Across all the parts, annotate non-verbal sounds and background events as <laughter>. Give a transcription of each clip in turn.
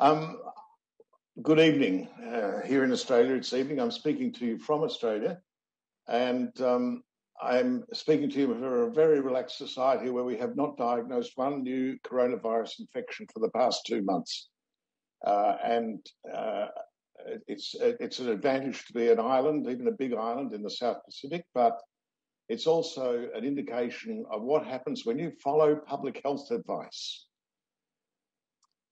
Um, good evening. Uh, here in Australia, it's evening. I'm speaking to you from Australia, and um, I'm speaking to you from a very relaxed society where we have not diagnosed one new coronavirus infection for the past two months. Uh, and uh, it's it's an advantage to be an island, even a big island in the South Pacific, but it's also an indication of what happens when you follow public health advice.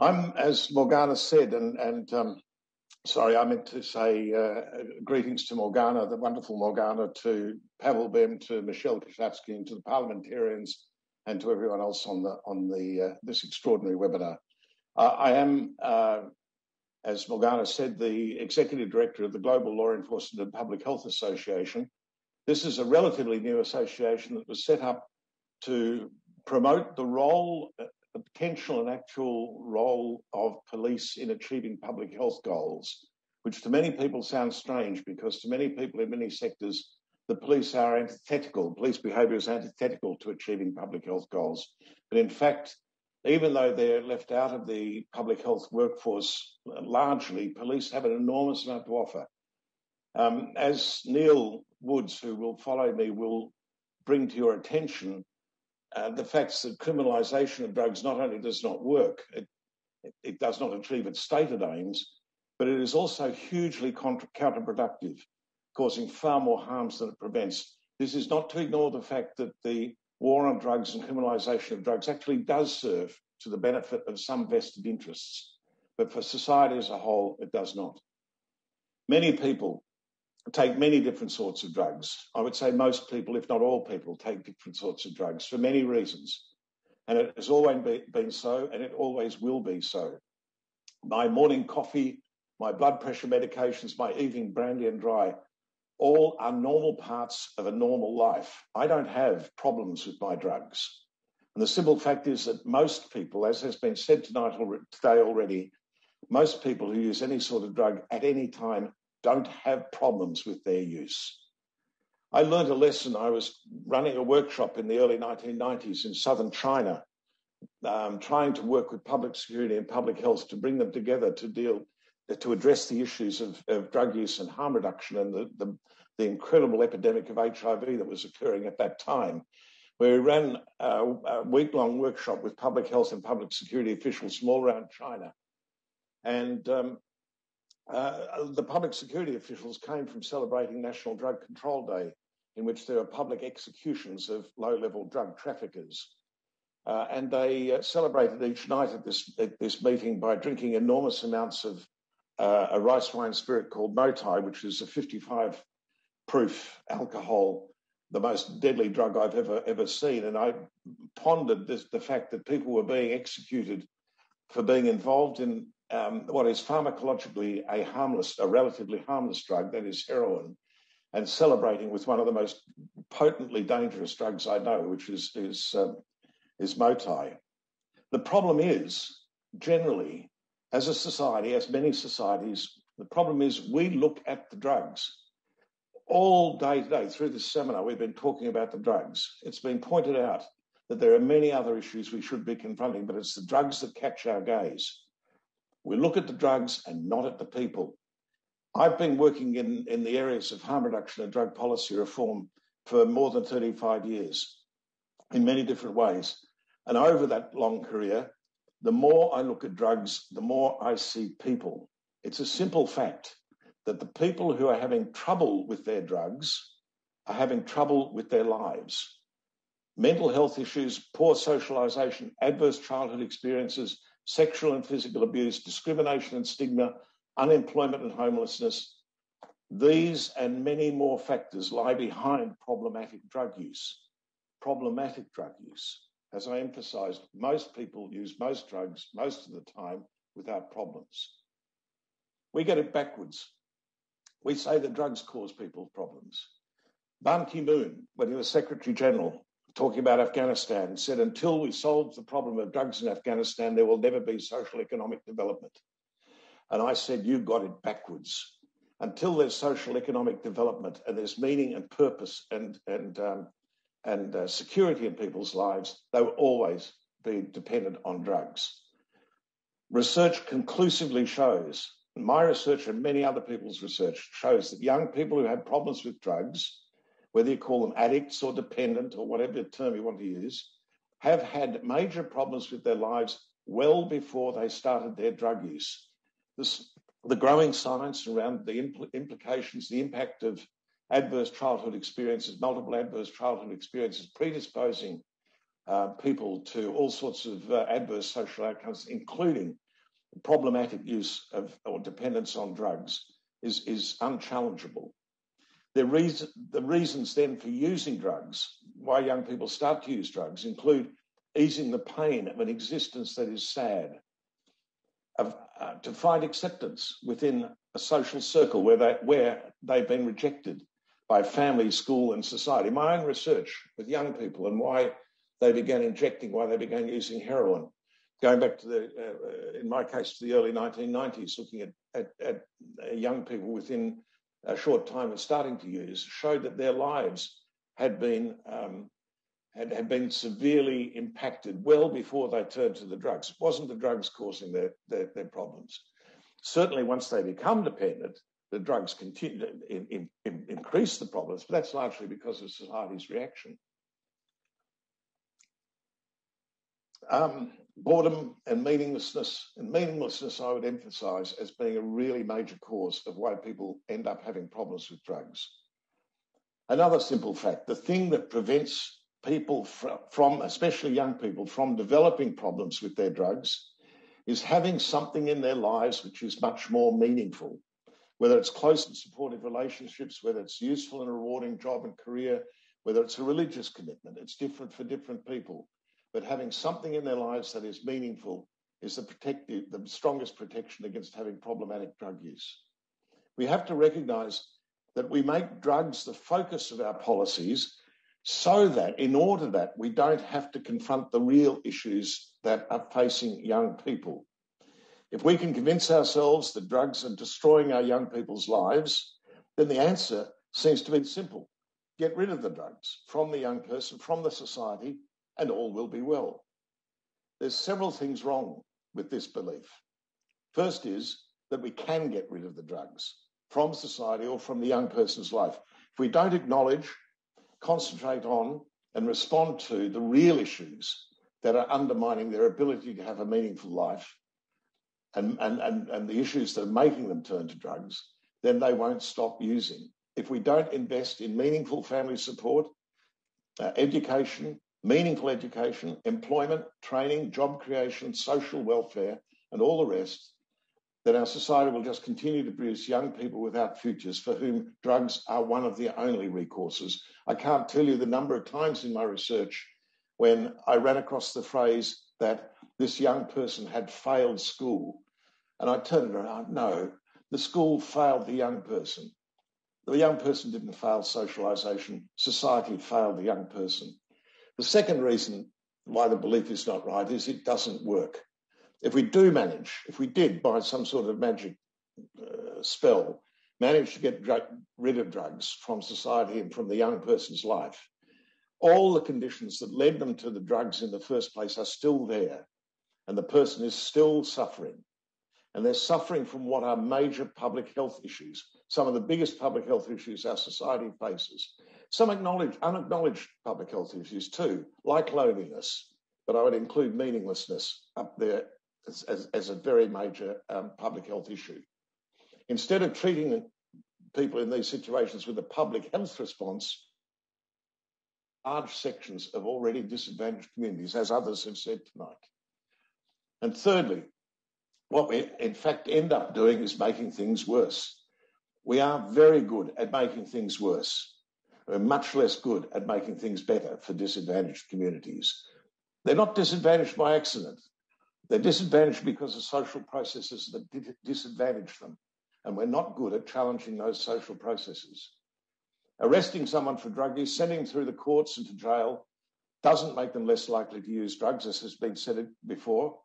I'm, as Morgana said, and, and um, sorry, I meant to say uh, greetings to Morgana, the wonderful Morgana, to Pavel Bem, to Michelle Kashafsky, and to the parliamentarians, and to everyone else on the on the uh, this extraordinary webinar. Uh, I am, uh, as Morgana said, the executive director of the Global Law Enforcement and Public Health Association. This is a relatively new association that was set up to promote the role, the potential and actual role of police in achieving public health goals, which to many people sounds strange because to many people in many sectors, the police are antithetical, police behaviour is antithetical to achieving public health goals. But in fact, even though they're left out of the public health workforce largely, police have an enormous amount to offer. Um, as Neil Woods, who will follow me, will bring to your attention, uh, the facts that criminalisation of drugs not only does not work, it, it, does not achieve its stated aims, but it is also hugely contra- counterproductive, causing far more harms than it prevents. This is not to ignore the fact that the war on drugs and criminalisation of drugs actually does serve to the benefit of some vested interests, but for society as a whole, it does not. Many people take many different sorts of drugs. I would say most people, if not all people, take different sorts of drugs for many reasons. And it has always been so, and it always will be so. My morning coffee, my blood pressure medications, my evening brandy and dry all are normal parts of a normal life. I don't have problems with my drugs. And the simple fact is that most people, as has been said tonight today already, most people who use any sort of drug at any time don't have problems with their use. I learned a lesson. I was running a workshop in the early 1990s in southern China, um, trying to work with public security and public health to bring them together to deal to address the issues of, of drug use and harm reduction and the, the, the, incredible epidemic of HIV that was occurring at that time. Where we ran a, a week long workshop with public health and public security officials from all around China. And um, the public security officials came from celebrating National Drug Control Day, in which there were public executions of low level drug traffickers. Uh, and they uh, celebrated each night at this, at this meeting by drinking enormous amounts of uh, a rice wine spirit called Moutai, which is a 55 proof alcohol, the most deadly drug I've ever ever seen. And I pondered this, the fact that people were being executed for being involved in um, what is pharmacologically a harmless, a relatively harmless drug, that is heroin, and celebrating with one of the most potently dangerous drugs I know, which is is um, is Moutai. The problem is generally as a society, as many societies, the problem is we look at the drugs. All day today, through this seminar, we've been talking about the drugs. It's been pointed out that there are many other issues we should be confronting, but it's the drugs that catch our gaze. We look at the drugs and not at the people. I've been working in, in the areas of harm reduction and drug policy reform for more than 35 years in many different ways. And over that long career, the more I look at drugs, the more I see people. It's a simple fact that the people who are having trouble with their drugs are having trouble with their lives. Mental health issues, poor socialization, adverse childhood experiences, sexual and physical abuse, discrimination and stigma, unemployment and homelessness. These and many more factors lie behind problematic drug use. Problematic drug use as I emphasized, most people use most drugs most of the time without problems. We get it backwards. We say that drugs cause people problems. Ban Ki moon, when he was Secretary General, talking about Afghanistan, said until we solve the problem of drugs in Afghanistan, there will never be social economic development. And I said, You got it backwards. Until there's social economic development and there's meaning and purpose and, and um, and uh, security in people's lives, they will always be dependent on drugs. Research conclusively shows, my research and many other people's research shows that young people who have problems with drugs, whether you call them addicts or dependent or whatever term you want to use, have had major problems with their lives well before they started their drug use. This, the growing science around the impl- implications, the impact of adverse childhood experiences, multiple adverse childhood experiences, predisposing uh, people to all sorts of uh, adverse social outcomes, including problematic use of or dependence on drugs, is, is unchallengeable. The, reason, the reasons then for using drugs, why young people start to use drugs, include easing the pain of an existence that is sad, of, uh, to find acceptance within a social circle where, they, where they've been rejected by family, school, and society. My own research with young people and why they began injecting, why they began using heroin, going back to the, uh, in my case, to the early 1990s, looking at, at, at young people within a short time of starting to use, showed that their lives had been um, had, had been severely impacted well before they turned to the drugs. It wasn't the drugs causing their, their, their problems. Certainly, once they become dependent, the drugs continue to in, in, increase the problems, but that's largely because of society's reaction. Um, boredom and meaninglessness, and meaninglessness I would emphasize as being a really major cause of why people end up having problems with drugs. Another simple fact the thing that prevents people from, especially young people, from developing problems with their drugs is having something in their lives which is much more meaningful. Whether it's close and supportive relationships, whether it's useful and rewarding job and career, whether it's a religious commitment, it's different for different people. But having something in their lives that is meaningful is the, protective, the strongest protection against having problematic drug use. We have to recognize that we make drugs the focus of our policies so that in order that we don't have to confront the real issues that are facing young people. If we can convince ourselves that drugs are destroying our young people's lives, then the answer seems to be simple. Get rid of the drugs from the young person, from the society, and all will be well. There's several things wrong with this belief. First is that we can get rid of the drugs from society or from the young person's life. If we don't acknowledge concentrate on and respond to the real issues that are undermining their ability to have a meaningful life and, and, and, and the issues that are making them turn to drugs, then they won't stop using. If we don't invest in meaningful family support, uh, education, meaningful education, employment, training, job creation, social welfare, and all the rest, that our society will just continue to produce young people without futures for whom drugs are one of the only recourses. I can't tell you the number of times in my research when I ran across the phrase that this young person had failed school. And I turned around, oh, no, the school failed the young person. The young person didn't fail socialization, society failed the young person. The second reason why the belief is not right is it doesn't work if we do manage, if we did by some sort of magic uh, spell, manage to get dr- rid of drugs from society and from the young person's life, all the conditions that led them to the drugs in the first place are still there, and the person is still suffering. And they're suffering from what are major public health issues, some of the biggest public health issues our society faces. Some acknowledged, unacknowledged public health issues too, like loneliness, but I would include meaninglessness up there as, as, as a very major um, public health issue. Instead of treating people in these situations with a public health response, large sections of already disadvantaged communities, as others have said tonight. And thirdly, what we in fact end up doing is making things worse. We are very good at making things worse. We're much less good at making things better for disadvantaged communities. They're not disadvantaged by accident. They're disadvantaged because of social processes that disadvantage them. And we're not good at challenging those social processes. Arresting someone for drug use, sending them through the courts and to jail, doesn't make them less likely to use drugs, as has been said before.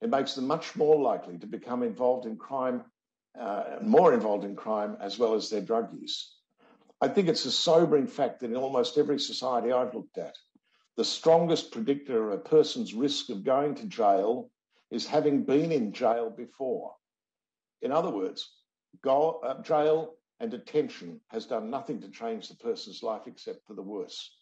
It makes them much more likely to become involved in crime, uh, more involved in crime, as well as their drug use. I think it's a sobering fact that in almost every society I've looked at, the strongest predictor of a person's risk of going to jail is having been in jail before. In other words, go, uh, jail and detention has done nothing to change the person's life except for the worse.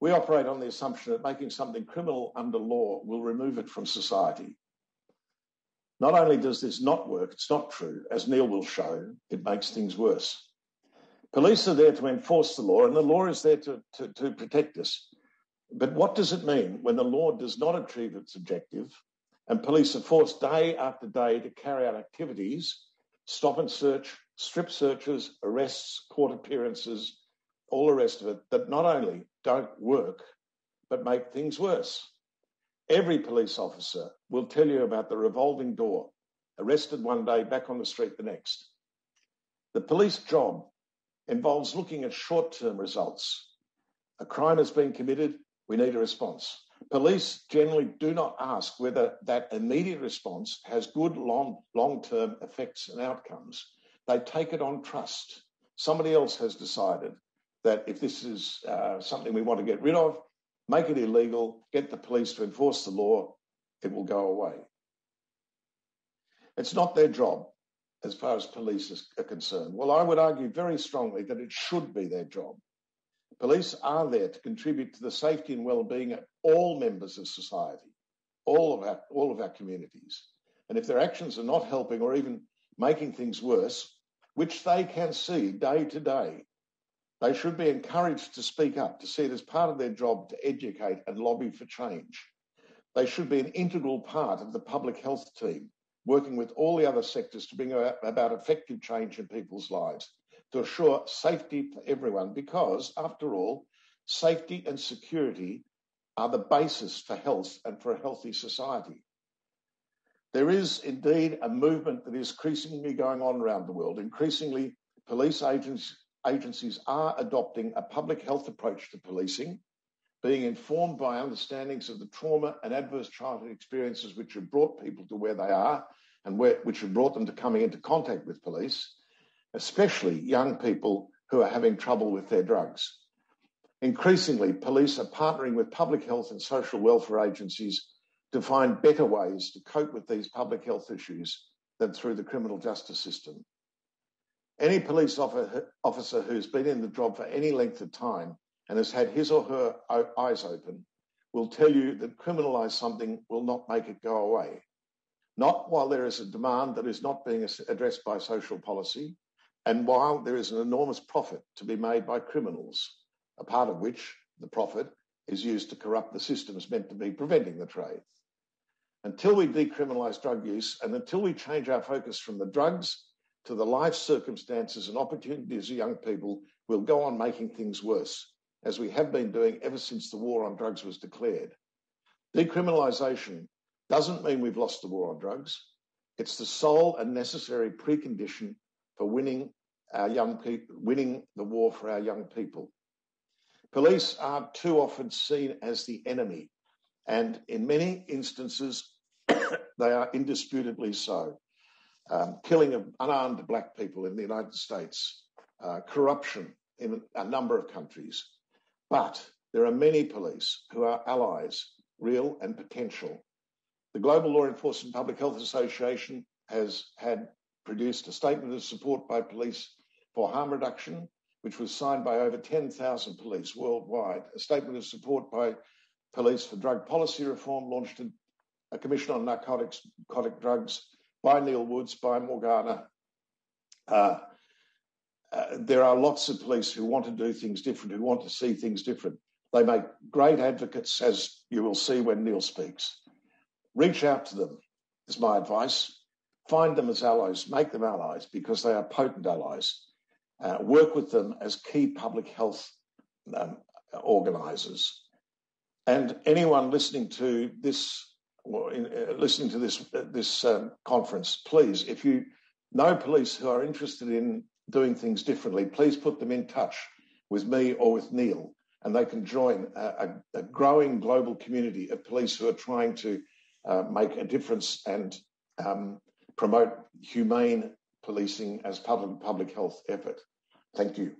We operate on the assumption that making something criminal under law will remove it from society. Not only does this not work, it's not true. As Neil will show, it makes things worse. Police are there to enforce the law, and the law is there to, to, to protect us. But what does it mean when the law does not achieve its objective and police are forced day after day to carry out activities, stop and search, strip searches, arrests, court appearances, all the rest of it, that not only don't work, but make things worse? Every police officer will tell you about the revolving door, arrested one day, back on the street the next. The police job involves looking at short term results. A crime has been committed, we need a response. Police generally do not ask whether that immediate response has good long, long-term effects and outcomes. They take it on trust. Somebody else has decided that if this is uh, something we want to get rid of, make it illegal, get the police to enforce the law, it will go away. It's not their job as far as police are concerned. Well, I would argue very strongly that it should be their job. Police are there to contribute to the safety and well-being of all members of society, all of our, all of our communities. And if their actions are not helping or even making things worse, which they can see day to day, they should be encouraged to speak up, to see it as part of their job to educate and lobby for change. They should be an integral part of the public health team, working with all the other sectors to bring about effective change in people's lives to assure safety for everyone because, after all, safety and security are the basis for health and for a healthy society. There is indeed a movement that is increasingly going on around the world. Increasingly, police agents, agencies are adopting a public health approach to policing, being informed by understandings of the trauma and adverse childhood experiences which have brought people to where they are and where, which have brought them to coming into contact with police, especially young people who are having trouble with their drugs. Increasingly, police are partnering with public health and social welfare agencies to find better ways to cope with these public health issues than through the criminal justice system. Any police officer who's been in the job for any length of time and has had his or her eyes open will tell you that criminalise something will not make it go away. Not while there is a demand that is not being addressed by social policy, and while there is an enormous profit to be made by criminals, a part of which, the profit, is used to corrupt the systems meant to be preventing the trade. Until we decriminalise drug use and until we change our focus from the drugs to the life circumstances and opportunities of young people, we'll go on making things worse, as we have been doing ever since the war on drugs was declared. Decriminalisation doesn't mean we've lost the war on drugs. It's the sole and necessary precondition for winning our young people, winning the war for our young people. Police are too often seen as the enemy, and in many instances, <coughs> they are indisputably so. Um, killing of unarmed black people in the United States, uh, corruption in a number of countries. But there are many police who are allies, real and potential. The Global Law Enforcement Public Health Association has had produced a statement of support by police for harm reduction, which was signed by over 10,000 police worldwide. A statement of support by police for drug policy reform launched in a commission on narcotics, narcotic drugs by Neil Woods, by Morgana. Uh, uh, there are lots of police who want to do things different, who want to see things different. They make great advocates, as you will see when Neil speaks. Reach out to them, is my advice. Find them as allies, make them allies because they are potent allies. Uh, work with them as key public health um, organisers. And anyone listening to this, or in, uh, listening to this uh, this um, conference, please, if you know police who are interested in doing things differently, please put them in touch with me or with Neil, and they can join a, a, a growing global community of police who are trying to uh, make a difference and um, promote humane policing as a public health effort. Thank you.